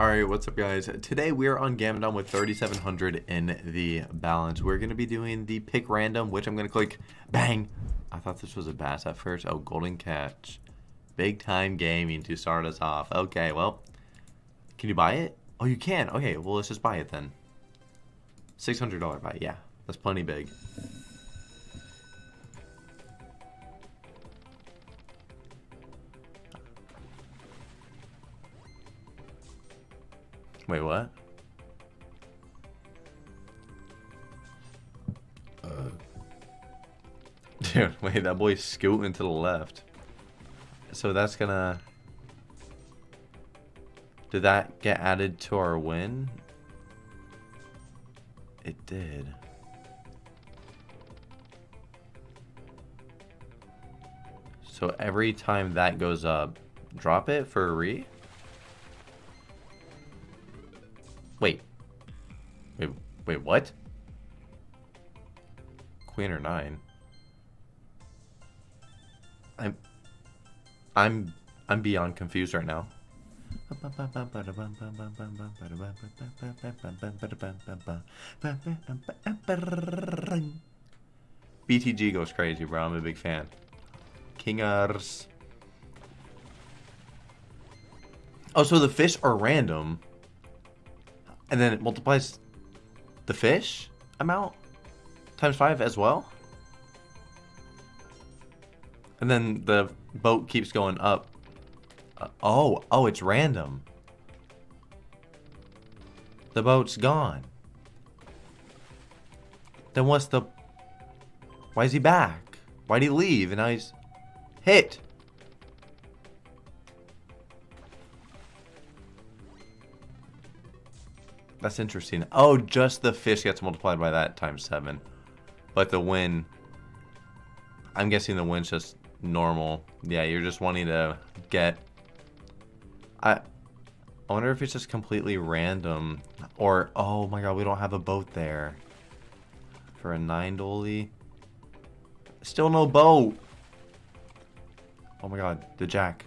Alright, what's up guys? Today we are on Gamdom with 3700 in the balance. We're going to be doing the pick random, which I'm going to click bang. I thought this was a bass at first. Oh, golden catch. Big time gaming to start us off. Okay, well, can you buy it? Oh, you can. Okay, well, let's just buy it then. $600 buy, yeah. That's plenty big. Wait, what? Uh. Dude, wait, that boy's scooting to the left. So that's gonna... Did that get added to our win? It did. So every time that goes up, drop it for a re? Wait. Wait, wait, what? Queen or nine? I'm... I'm... I'm beyond confused right now. BTG goes crazy, bro. I'm a big fan. Kingers. Oh, so the fish are random. And then it multiplies the fish amount times five as well. And then the boat keeps going up. Uh, oh, oh, it's random. The boat's gone. Then what's the... Why is he back? Why'd he leave? And now he's hit. That's interesting. Oh, just the fish gets multiplied by that times seven. But the win, I'm guessing the win's just normal. Yeah, you're just wanting to get... I, I wonder if it's just completely random. Or, oh my god, we don't have a boat there. For a 9 dolly. Still no boat. Oh my god, the jack.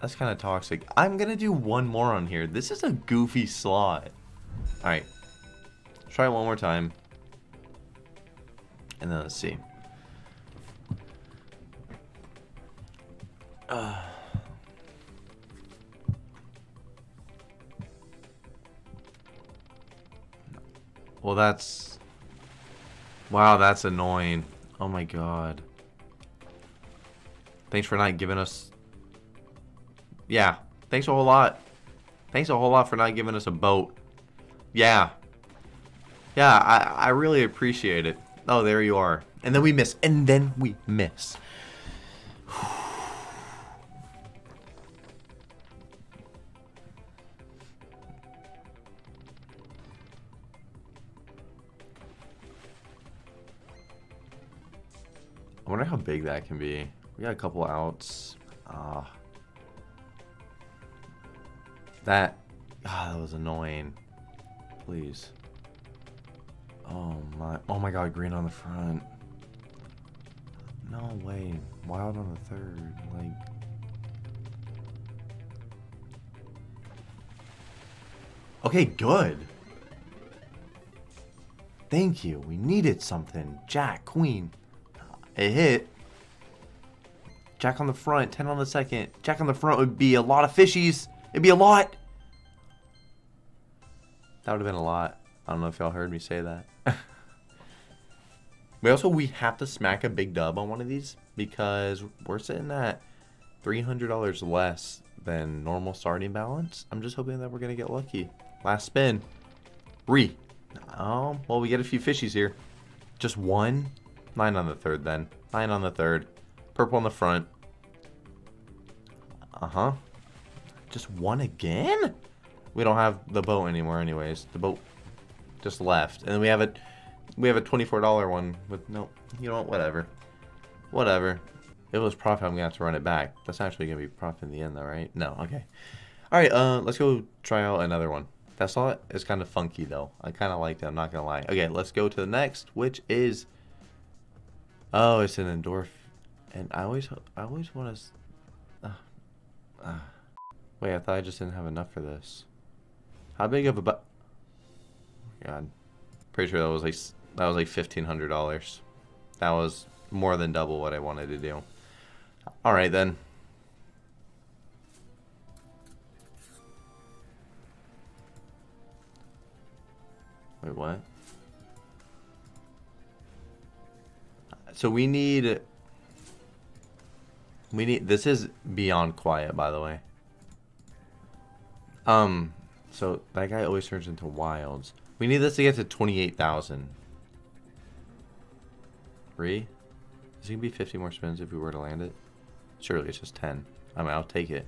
That's kind of toxic. I'm going to do one more on here. This is a goofy slot. Alright. Try it one more time. And then let's see. Uh. Well, that's... Wow, that's annoying. Oh my god. Thanks for not giving us yeah. Thanks a whole lot. Thanks a whole lot for not giving us a boat. Yeah. Yeah, I, I really appreciate it. Oh, there you are. And then we miss. And then we miss. I wonder how big that can be. We got a couple outs. Ah. Uh, that, ah, that was annoying. Please. Oh my, oh my god, green on the front. No way, wild on the third, like. Okay, good. Thank you, we needed something. Jack, queen. It hit. Jack on the front, 10 on the second. Jack on the front would be a lot of fishies. It'd be a lot. That would have been a lot. I don't know if y'all heard me say that. we also, we have to smack a big dub on one of these because we're sitting at $300 less than normal starting balance. I'm just hoping that we're going to get lucky. Last spin. Re. Oh, well, we get a few fishies here. Just one? Nine on the third then. Nine on the third. Purple on the front. Uh-huh. Just one again? We don't have the boat anymore anyways. The boat just left. And then we have a we have a $24 one with no you know whatever. Whatever. It was profit, I'm gonna have to run it back. That's actually gonna be profit in the end though, right? No, okay. Alright, uh let's go try out another one. That slot is kind of funky though. I kind of like it, I'm not gonna lie. Okay, let's go to the next, which is Oh, it's an endorphin. And I always I always want to uh, uh. Wait, I thought I just didn't have enough for this. How big of a bu- God, pretty sure that was like that was like fifteen hundred dollars. That was more than double what I wanted to do. All right then. Wait, what? So we need we need this is beyond quiet by the way. Um so that guy always turns into wilds. We need this to get to 28,000. Three? Is it gonna be 50 more spins if we were to land it? Surely it's just 10. I mean, I'll take it.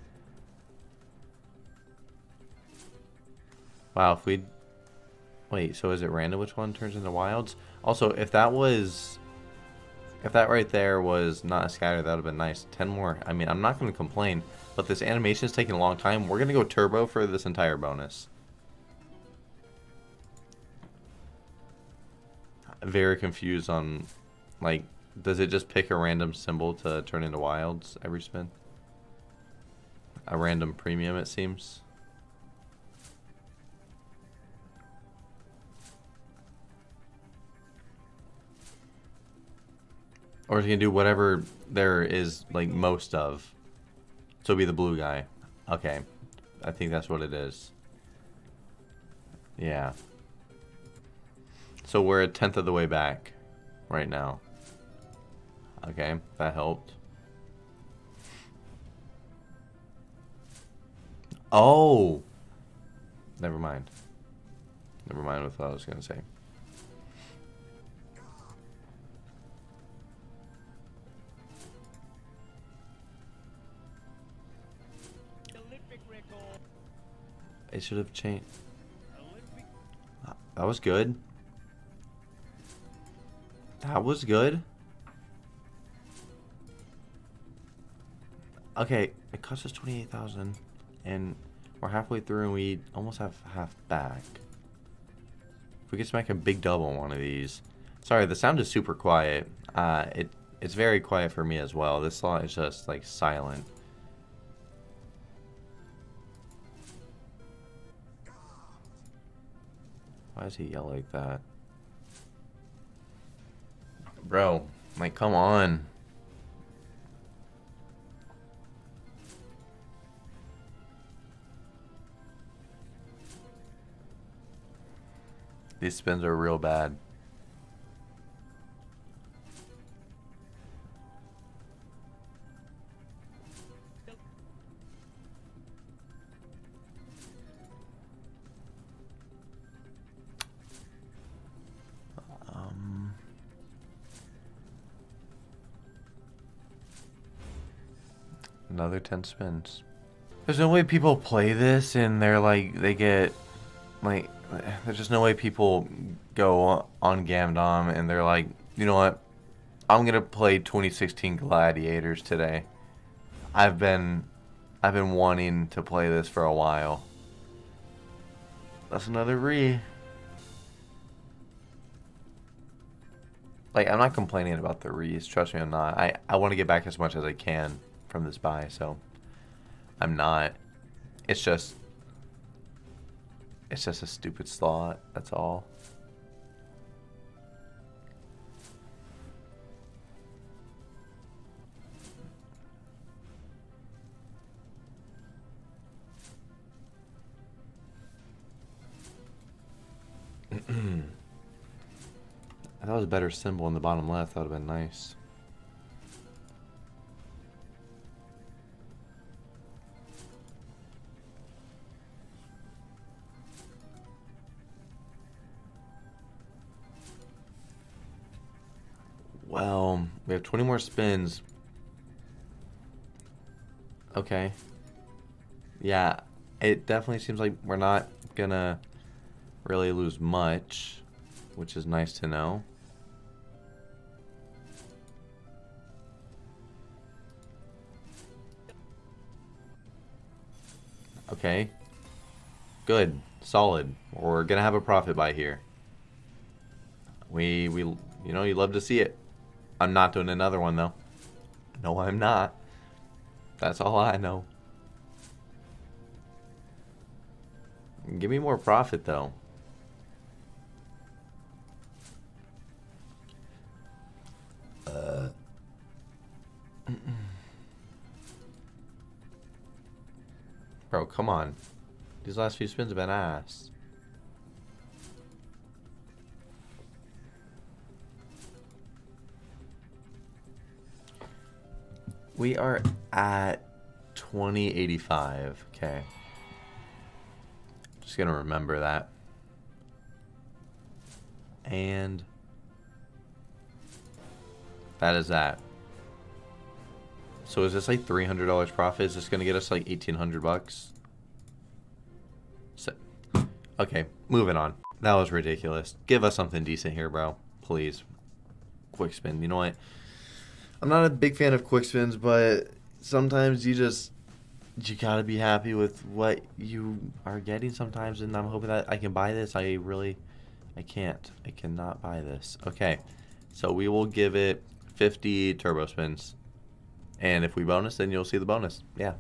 Wow, if we Wait, so is it random which one turns into wilds? Also, if that was... If that right there was not a scatter, that would have been nice. 10 more. I mean, I'm not going to complain, but this animation is taking a long time. We're going to go turbo for this entire bonus. Very confused on, like, does it just pick a random symbol to turn into wilds every spin? A random premium, it seems. Or is he gonna do whatever there is like most of? So be the blue guy. Okay. I think that's what it is. Yeah. So we're a tenth of the way back right now. Okay, that helped. Oh! Never mind. Never mind what I was gonna say. It should have changed. That was good. That was good. Okay, it cost us 28,000 and we're halfway through and we almost have half back. If we could smack a big double on one of these. Sorry, the sound is super quiet. Uh, it It's very quiet for me as well. This slot is just like silent. Why does he yell like that? Bro, like, come on. These spins are real bad. Another 10 spins. There's no way people play this and they're like, they get, like, there's just no way people go on Gamdom and they're like, you know what, I'm gonna play 2016 Gladiators today. I've been, I've been wanting to play this for a while. That's another re. Like, I'm not complaining about the re's. Trust me, I'm not. I, I want to get back as much as I can from this buy, so I'm not. It's just it's just a stupid slot, that's all. It was a better symbol in the bottom left. That would have been nice. Well, we have 20 more spins. Okay. Yeah, it definitely seems like we're not gonna really lose much, which is nice to know. Okay. Good. Solid. We're gonna have a profit by here. We, we, you know, you love to see it. I'm not doing another one, though. No, I'm not. That's all I know. Give me more profit, though. Uh. Bro, come on. These last few spins have been ass. We are at 2085. Okay. Just gonna remember that. And that is that. So is this like $300 profit? Is this gonna get us like 1800 bucks? So, okay, moving on. That was ridiculous. Give us something decent here, bro. Please. Quick spin. You know what? I'm not a big fan of quick spins, but sometimes you just you gotta be happy with what you are getting sometimes, and I'm hoping that I can buy this. I really, I can't. I cannot buy this. Okay, so we will give it 50 turbo spins, and if we bonus, then you'll see the bonus. Yeah.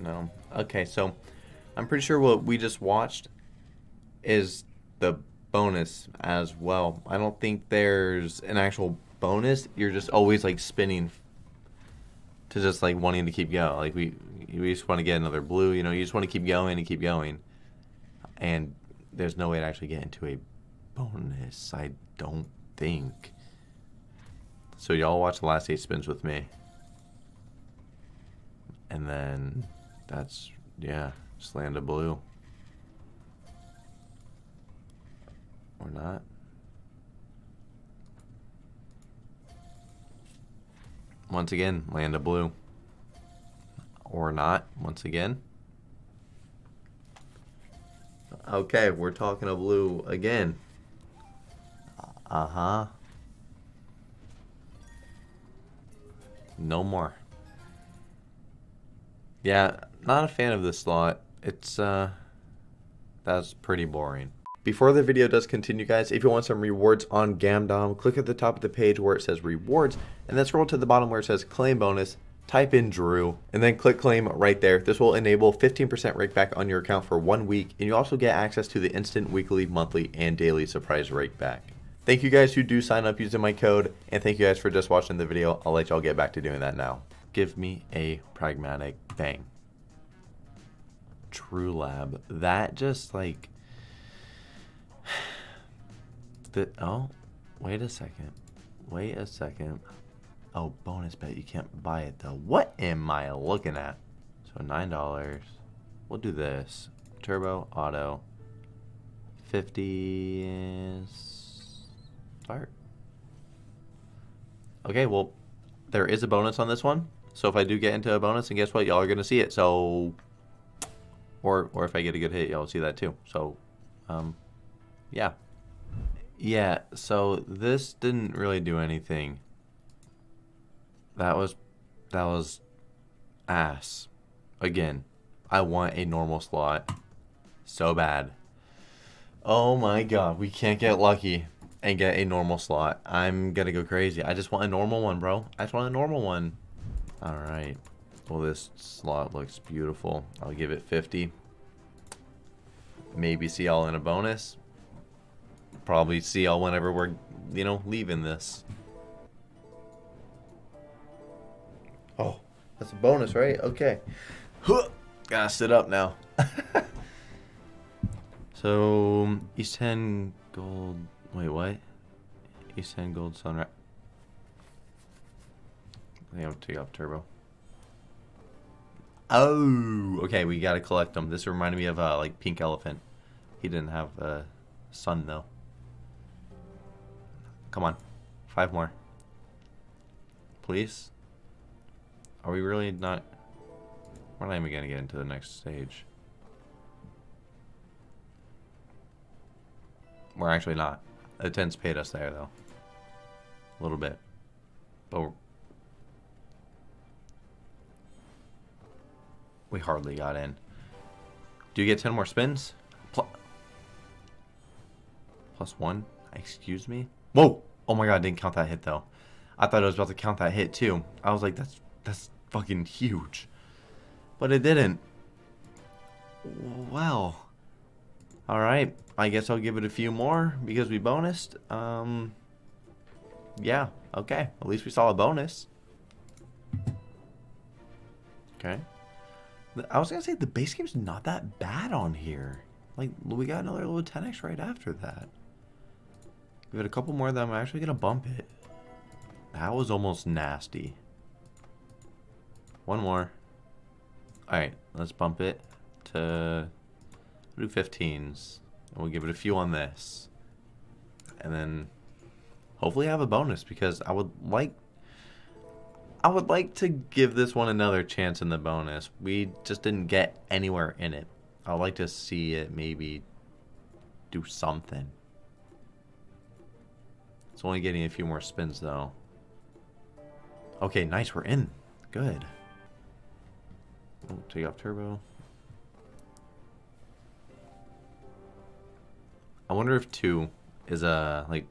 No. Okay, so I'm pretty sure what we just watched is the bonus as well. I don't think there's an actual bonus. You're just always like spinning to just like wanting to keep going. Like we we just want to get another blue, you know, you just want to keep going and keep going. And there's no way to actually get into a bonus, I don't think. So y'all watch the last eight spins with me. And then that's, yeah, just land a blue. Or not. Once again, land a blue. Or not, once again. Okay, we're talking a blue again. Uh-huh. No more. Yeah, not a fan of this slot. It's, uh, that's pretty boring. Before the video does continue, guys, if you want some rewards on Gamdom, click at the top of the page where it says rewards, and then scroll to the bottom where it says claim bonus, type in Drew, and then click claim right there. This will enable 15% rake back on your account for one week, and you also get access to the instant weekly, monthly, and daily surprise rake back. Thank you guys who do sign up using my code, and thank you guys for just watching the video. I'll let y'all get back to doing that now. Give me a pragmatic bang. True Lab. That just like... the, oh, wait a second. Wait a second. Oh, bonus bet. You can't buy it though. What am I looking at? So $9. We'll do this. Turbo, auto. 50 start. Okay, well, there is a bonus on this one. So if I do get into a bonus, and guess what? Y'all are going to see it. So, or, or if I get a good hit, y'all will see that too. So, um, yeah. Yeah, so this didn't really do anything. That was, that was ass. Again, I want a normal slot so bad. Oh my god, we can't get lucky and get a normal slot. I'm gonna go crazy. I just want a normal one, bro. I just want a normal one. Alright. Well, this slot looks beautiful. I'll give it 50. Maybe see y'all in a bonus. Probably see y'all whenever we're, you know, leaving this. Oh, that's a bonus, right? Okay. Gotta sit up now. so, East 10 Gold Wait, what? East 10 Gold Sunrise. I think I'm take off turbo. Oh, okay, we gotta collect them. This reminded me of uh, like Pink Elephant. He didn't have a uh, sun though. Come on, five more. Please. Are we really not? We're not even gonna get into the next stage. We're actually not. The tens paid us there, though. A little bit. But We hardly got in. Do you get 10 more spins? Pl plus one? Excuse me? Whoa! Oh my god, I didn't count that hit though. I thought I was about to count that hit too. I was like, that's that's fucking huge. But it didn't. Well. Alright. I guess I'll give it a few more because we bonused. Um, yeah, okay. At least we saw a bonus. Okay. I was to say, the base game's not that bad on here. Like, we got another little 10x right after that. Give it a couple more, then I'm actually to bump it. That was almost nasty. One more. Alright, let's bump it to do 15s. And we'll give it a few on this. And then hopefully have a bonus because I would like I would like to give this one another chance in the bonus. We just didn't get anywhere in it. I'd like to see it maybe do something. It's only getting a few more spins though. Okay, nice, we're in. Good. Oh, take off turbo. I wonder if two is a uh, like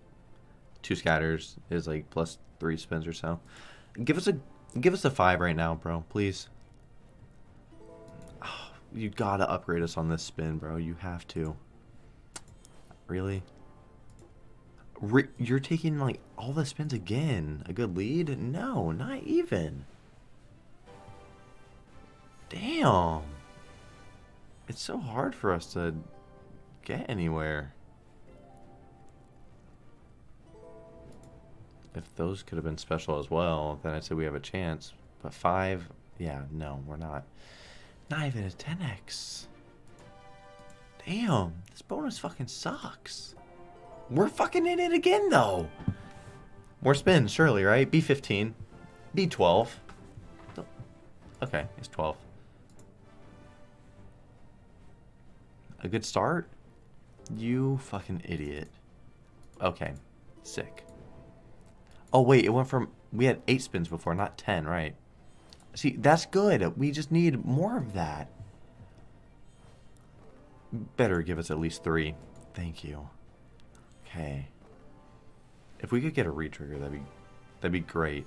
two scatters is like plus three spins or so. Give us a give us a five right now, bro, please. Oh, you gotta upgrade us on this spin, bro. You have to. Really? Re you're taking like all the spins again. A good lead? No, not even. Damn. It's so hard for us to get anywhere. If those could have been special as well, then I'd say we have a chance. But five, yeah, no, we're not. Not even a 10x. Damn, this bonus fucking sucks. We're fucking in it again, though. More spins, surely, right? B15. B12. Okay, it's 12. A good start? You fucking idiot. Okay, sick. Oh, wait, it went from... We had 8 spins before, not 10, right? See, that's good. We just need more of that. Better give us at least 3. Thank you. Okay. If we could get a retrigger, that'd be that'd be great.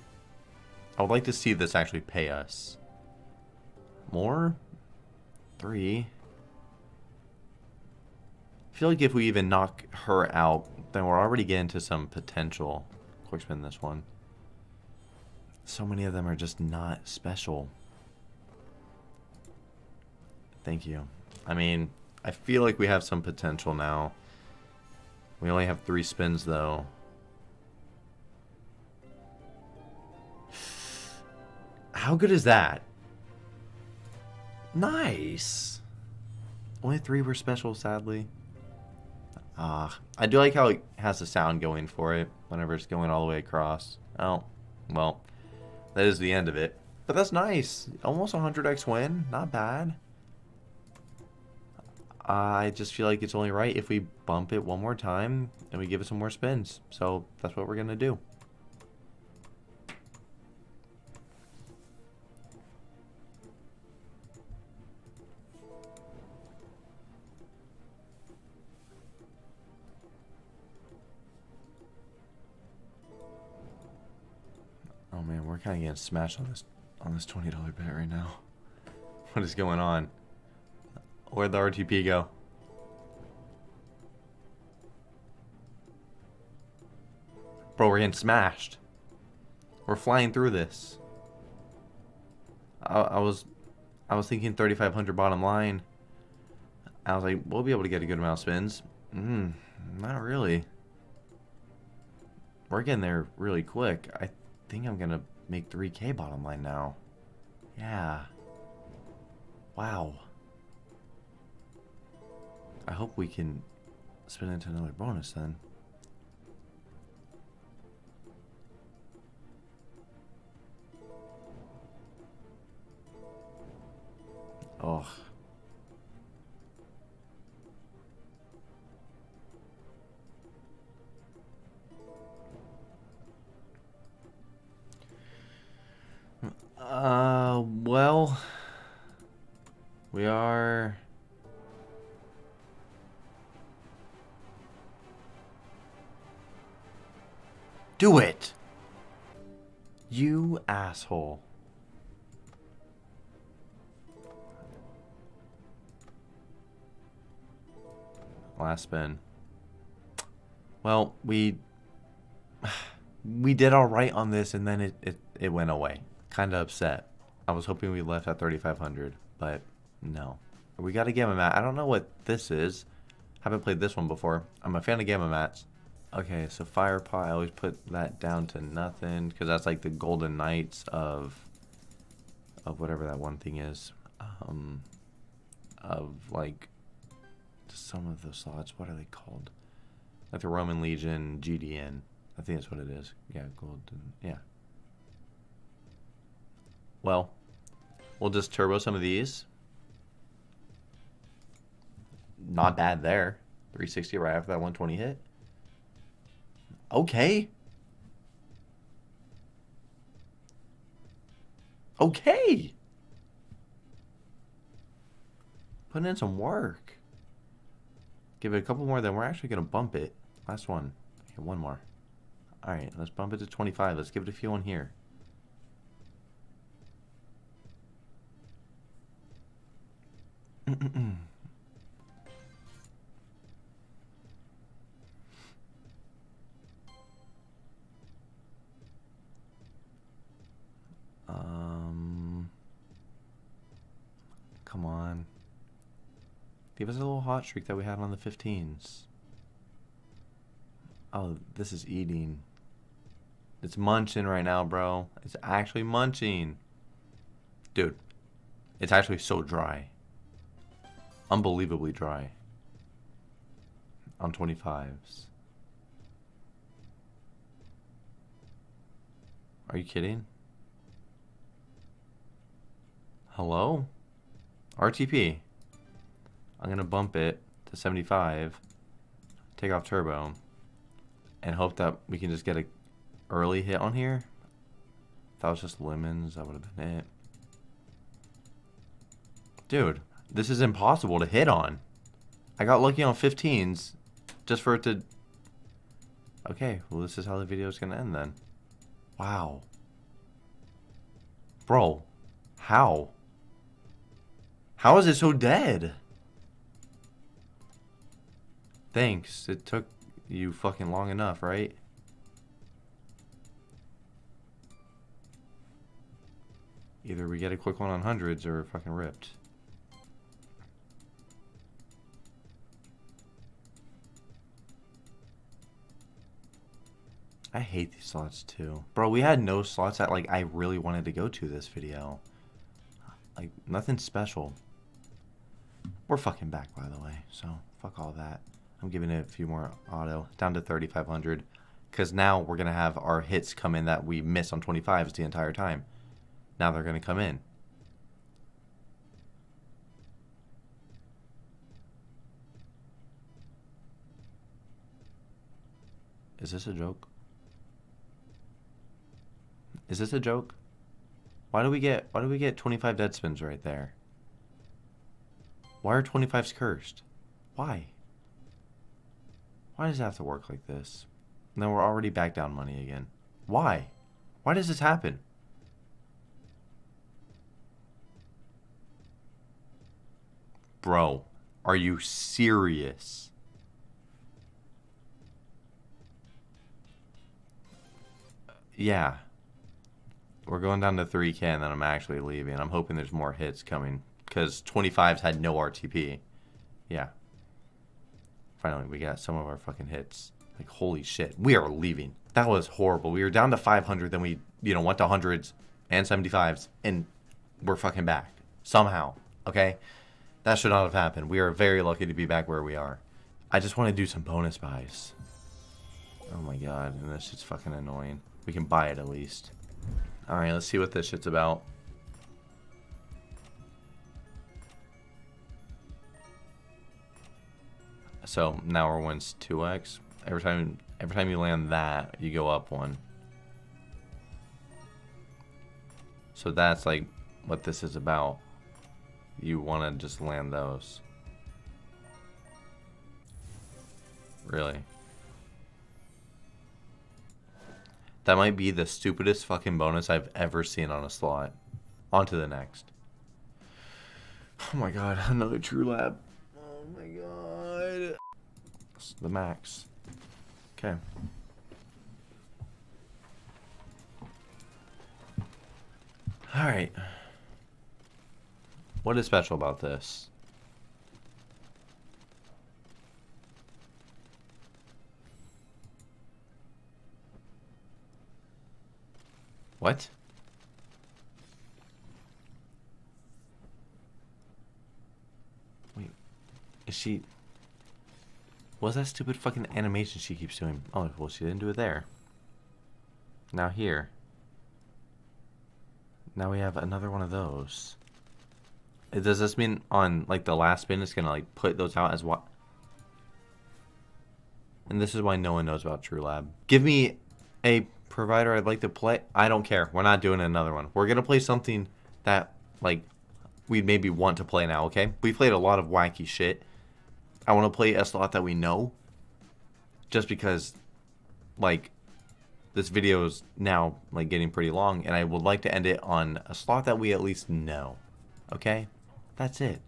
I would like to see this actually pay us. More? Three. I feel like if we even knock her out, then we're already getting to some potential. Quick spin this one. So many of them are just not special. Thank you. I mean, I feel like we have some potential now. We only have three spins, though. How good is that? Nice. Only three were special, sadly. Uh, I do like how it has the sound going for it whenever it's going all the way across. Oh, well, that is the end of it. But that's nice. Almost 100x win. Not bad. I just feel like it's only right if we bump it one more time and we give it some more spins. So that's what we're going to do. Kind of getting smashed on this on this $20 bet right now. What is going on? Where'd the RTP go? Bro, we're getting smashed. We're flying through this. I, I was I was thinking 3,500 bottom line. I was like, we'll be able to get a good amount of spins. Mm, not really. We're getting there really quick. I think I'm to make 3k bottom line now. Yeah. Wow. I hope we can spin into another bonus then. Oh. Uh, well, we are. Do it! You asshole. Last spin. Well, we we did all right on this, and then it, it, it went away. Kind of upset. I was hoping we left at 3,500, but no. We got a Gamomat. I don't know what this is. Haven't played this one before. I'm a fan of Gamomats. Okay, so Fire Pot, I always put that down to nothing, because that's like the Golden Knights of, of whatever that one thing is. Um, of like, some of those slots, what are they called? Like the Roman Legion GDN. I think that's what it is. Yeah, golden. Yeah. Well, we'll just turbo some of these. Not bad there. 360 right after that 120 hit. Okay. Okay. Putting in some work. Give it a couple more, then we're actually going to bump it. Last one. Okay, one more. Alright, let's bump it to 25. Let's give it a few in here. Um, come on. Give us a little hot streak that we had on the 15s. Oh, this is eating. It's munching right now, bro. It's actually munching. Dude, it's actually so dry. Unbelievably dry. On 25s. Are you kidding? Hello? RTP. I'm going to bump it to 75. Take off turbo. And hope that we can just get a early hit on here. If that was just lemons, that would have been it. Dude, this is impossible to hit on. I got lucky on 15s just for it to... Okay, well this is how the video is going to end then. Wow. Bro, how? How is it so dead? Thanks, it took you fucking long enough, right? Either we get a quick one on hundreds or fucking ripped. I hate these slots too. Bro, we had no slots that like I really wanted to go to this video. Like nothing special. We're fucking back by the way, so fuck all that. I'm giving it a few more auto down to 3500 because now we're gonna have our hits come in that we miss on 25s the entire time. Now they're going to come in. Is this a joke? Is this a joke? Why do we get why do we get 25 dead spins right there? Why are 25s cursed? Why? Why does it have to work like this? And then we're already back down money again. Why? Why does this happen? Bro, are you serious? Yeah. We're going down to 3k and then I'm actually leaving. I'm hoping there's more hits coming. Because 25s had no RTP. Yeah. Finally, we got some of our fucking hits. Like, holy shit. We are leaving. That was horrible. We were down to 500, then we, you know, went to 100s and 75s. And we're fucking back. Somehow. Okay? That should not have happened. We are very lucky to be back where we are. I just want to do some bonus buys. Oh my god, and this shit's fucking annoying. We can buy it at least. Alright, let's see what this shit's about. So now we're win's 2x. Every time every time you land that, you go up one. So that's like what this is about you want to just land those. Really. That might be the stupidest fucking bonus I've ever seen on a slot. On to the next. Oh my god, another True Lab. Oh my god. It's the max. Okay. Alright. What is special about this? What? Wait. Is she... What's that stupid fucking animation she keeps doing? Oh, well, she didn't do it there. Now here. Now we have another one of those. Does this mean on, like, the last spin it's gonna, like, put those out as what? And this is why no one knows about True Lab. Give me a provider I'd like to play. I don't care. We're not doing another one. We're gonna play something that, like, we maybe want to play now, okay? We played a lot of wacky shit. I want to play a slot that we know. Just because, like, this video is now, like, getting pretty long. And I would like to end it on a slot that we at least know. Okay? That's it.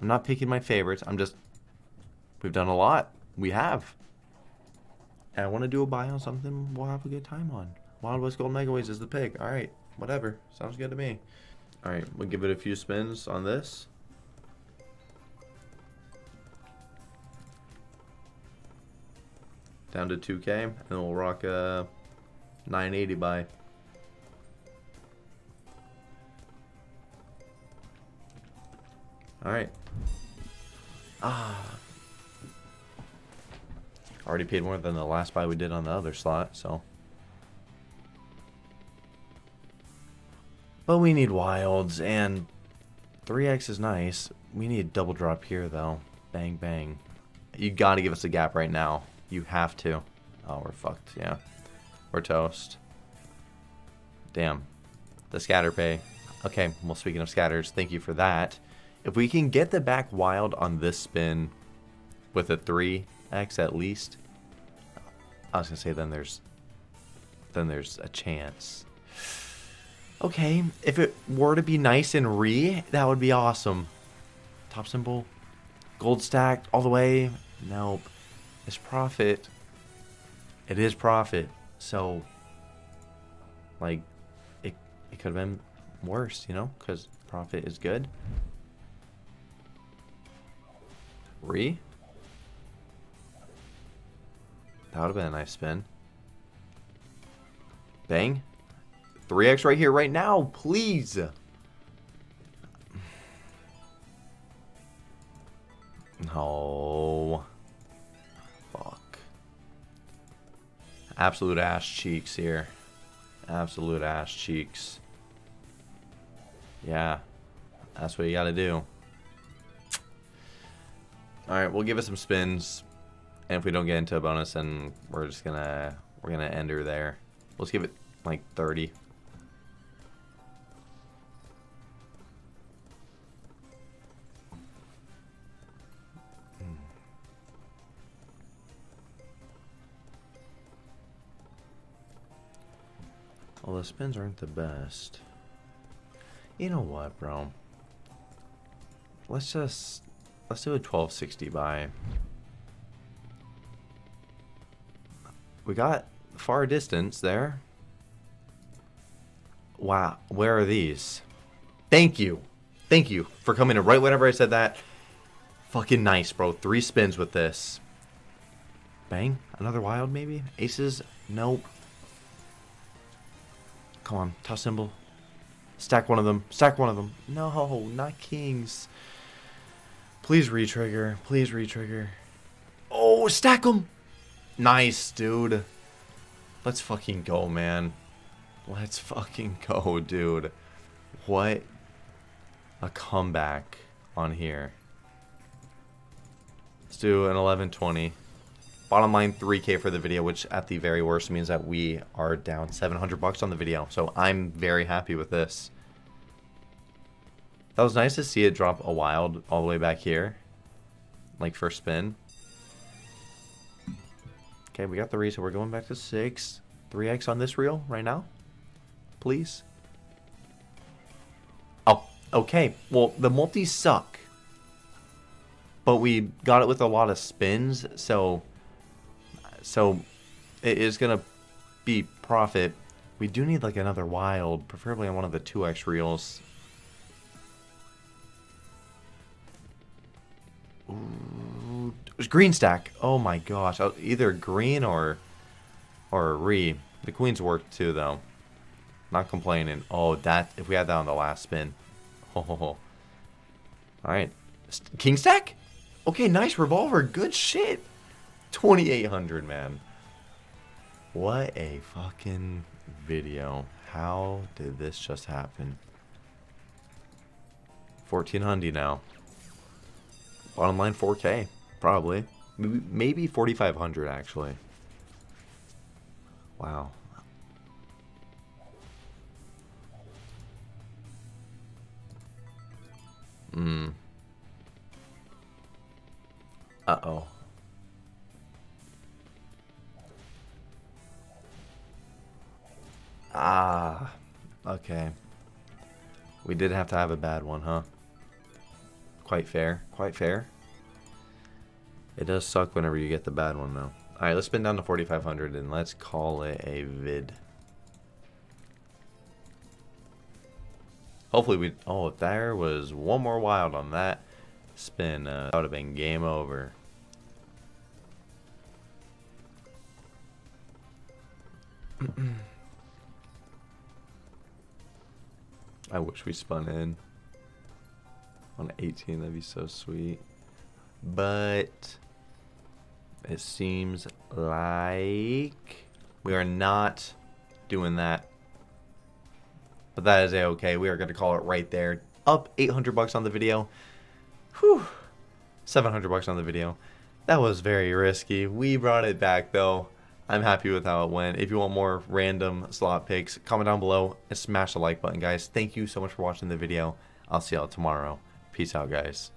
I'm not picking my favorites. I'm just... We've done a lot. We have. And I want to do a buy on something we'll have a good time on. Wild West Gold Megaways is the pick. Alright. Whatever. Sounds good to me. Alright, we'll give it a few spins on this. Down to 2k, and we'll rock a 980 buy. Alright. Ah. Already paid more than the last buy we did on the other slot, so. But we need wilds, and 3x is nice. We need a double drop here, though. Bang, bang. You gotta give us a gap right now. You have to. Oh, we're fucked, yeah. We're toast. Damn. The scatter pay. Okay, well, speaking of scatters, thank you for that. If we can get the back wild on this spin with a 3x at least, I was gonna say then there's then there's a chance. Okay, if it were to be nice and re, that would be awesome. Top symbol, gold stacked all the way. Nope, it's profit. It is profit. So, like, it it could have been worse, you know, because profit is good. Re. That would have been a nice spin. Bang. 3x right here, right now, please. No. Fuck. Absolute ass cheeks here. Absolute ass cheeks. Yeah. That's what you gotta do. Alright, we'll give it some spins. And if we don't get into a bonus, then we're just gonna we're gonna end her there. Let's give it like 30. Hmm. Well, the spins aren't the best. You know what, bro? Let's just... Let's do a 1260 buy. We got far distance there. Wow, where are these? Thank you. Thank you for coming in right whenever I said that. Fucking nice, bro. Three spins with this. Bang. Another wild, maybe? Aces? Nope. Come on. Toss symbol. Stack one of them. Stack one of them. No, not kings. Please retrigger. Please retrigger. Oh, stack them. Nice, dude. Let's fucking go, man. Let's fucking go, dude. What a comeback on here. Let's do an 1120. Bottom line 3k for the video, which at the very worst means that we are down 700 bucks on the video. So I'm very happy with this. That was nice to see it drop a wild all the way back here. Like first spin. Okay, we got three, so we're going back to six. 3x on this reel right now? Please? Oh, okay. Well, the multis suck. But we got it with a lot of spins, so so it is going to be profit. We do need like another wild, preferably on one of the 2x reels. Ooh, green stack. Oh my gosh. Uh, either green or or re. The queens work too though. Not complaining. Oh, that if we had that on the last spin. Oh, oh, oh. Alright. King stack? Okay, nice revolver. Good shit. 2800, man. What a fucking video. How did this just happen? 1400 now. Bottom line 4K, probably. Maybe, maybe 4500 actually. Wow. Hmm. Uh-oh. Ah, okay. We did have to have a bad one, huh? Quite fair. Quite fair. It does suck whenever you get the bad one, though. Alright, let's spin down to 4,500 and let's call it a vid. Hopefully we... Oh, if there was one more wild on that spin, uh, that would have been game over. I wish we spun in on 18. That'd be so sweet. But it seems like we are not doing that. But that is a-okay. We are going to call it right there. Up 800 bucks on the video. Whew. 700 bucks on the video. That was very risky. We brought it back though. I'm happy with how it went. If you want more random slot picks, comment down below and smash the like button, guys. Thank you so much for watching the video. I'll see y'all tomorrow. Peace out, guys.